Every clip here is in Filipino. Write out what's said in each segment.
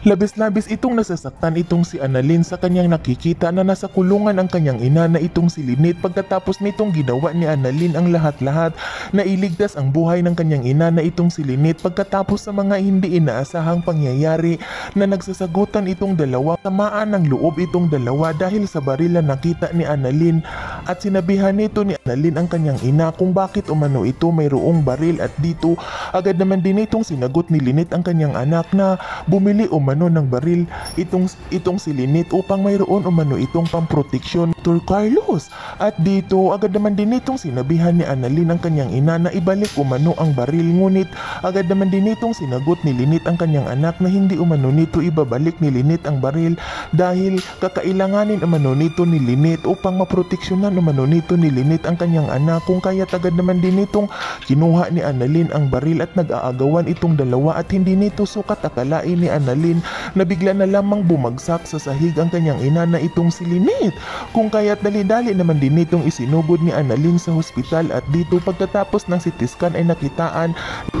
Labis-labis itong nasasaktan itong si Annalyn sa kanyang nakikita na nasa kulungan ang kanyang ina na itong si Lynette pagkatapos nitong ginawa ni Annalyn ang lahat-lahat. Na iligtas ang buhay ng kanyang ina na itong si Lynette pagkatapos sa mga hindi inaasahang pangyayari na nagsasagutan itong dalawa. Tamaan ng loob itong dalawa dahil sa baril na nakita ni Annalyn at sinabihan nito ni Annalyn ang kanyang ina kung bakit umano ito mayroong baril at dito. Agad naman din itong sinagot ni Lynette ang kanyang anak na bumili umano ng baril itong itong si Lynette upang mayroon umano itong pamproteksyon Dr. Carlos. At dito agad naman din itong sinabihan ni Annalyn ang kanyang ina na ibalik umano ang baril. Ngunit agad naman din itong sinagot ni Lynette ang kanyang anak na hindi umano nito ibabalik ni Lynette ang baril dahil kakailanganin umano nito ni Lynette upang maproteksyonan umano nito ni Lynette ang kanyang anak. Kung kaya agad naman din itong kinuha ni Annalyn ang baril at nag-aagawan itong dalawa at hindi nito sukat akalain ni Annalyn na bigla na lamang bumagsak sa sahig ang kanyang ina na itong si Lynette kung kaya't dali-dali naman din itong isinugod ni Annalyn sa hospital at dito pagkatapos ng CT scan ay nakitaan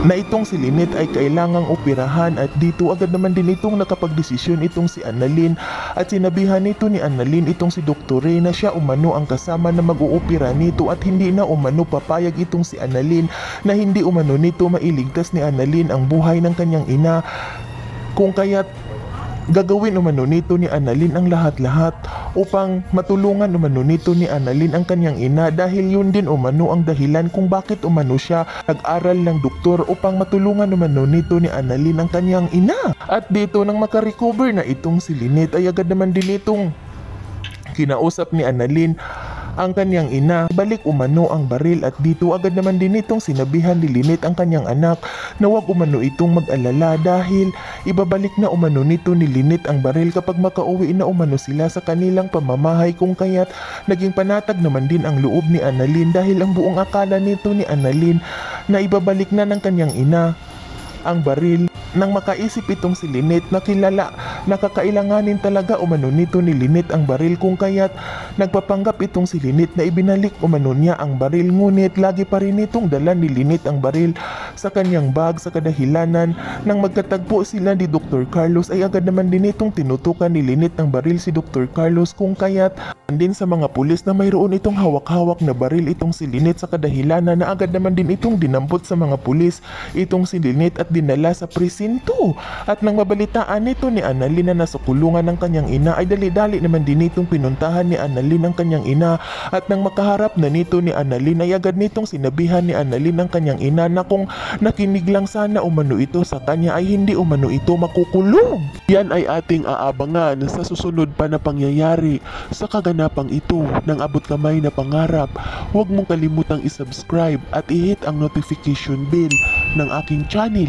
na itong si Lynette ay kailangang operahan at dito agad naman din itong nakapagdesisyon itong si Annalyn at sinabihan nito ni Annalyn itong si Dr. Ray na siya umano ang kasama na mag-uopera nito at hindi na umano papayag itong si Annalyn na hindi umano nito mailigtas ni Annalyn ang buhay ng kanyang ina kung kaya't gagawin umano nito ni Annalyn ang lahat-lahat upang matulungan umano nito ni Annalyn ang kanyang ina dahil yun din umano ang dahilan kung bakit umano siya nag-aral ng doktor upang matulungan umano nito ni Annalyn ang kanyang ina. At dito nang makarecover na itong si Lynette ay agad naman din itong kinausap ni Annalyn ang kanyang ina. Balik umano ang baril at dito agad naman din itong sinabihan ni Lynette ang kanyang anak na huwag umano itong mag-alala dahil ibabalik na umano nito ni Lynette ang baril kapag makauwi na umano sila sa kanilang pamamahay kung kaya't naging panatag naman din ang loob ni Annalyn dahil ang buong akala nito ni Annalyn na ibabalik na ng kanyang ina ang baril nang makaisip itong si Lynette na kilala na kakailanganin talaga umano nito ni Lynette ang baril kung kaya't nagpapanggap itong si Lynette na ibinalik umano niya ang baril ngunit lagi pa rin itong dala ni Lynette ang baril sa kanyang bag sa kadahilanan nang magkatagpo sila ni Dr. Carlos ay agad naman din itong tinutukan ni Lynette ang baril si Dr. Carlos kung kaya't din sa mga pulis na mayroon itong hawak-hawak na baril itong si Lynette sa kadahilanan na agad naman din itong dinampot sa mga pulis itong si Lynette at dinala sa presinto. At nang mabalitaan nito ni Annalyn na nasa kulungan ng kanyang ina ay dali-dali naman din itong pinuntahan ni Annalyn ang kanyang ina at nang makaharap na nito ni Annalyn ay agad nitong sinabihan ni Annalyn ang kanyang ina na kung nakinig lang sana umano ito sa kanya ay hindi umano ito makukulong. Yan ay ating aabangan sa susunod pa na pangyayari sa kaganapang ito ng abot kamay na pangarap. Huwag mong kalimutang isubscribe at i-hit ang notification bell ng aking channel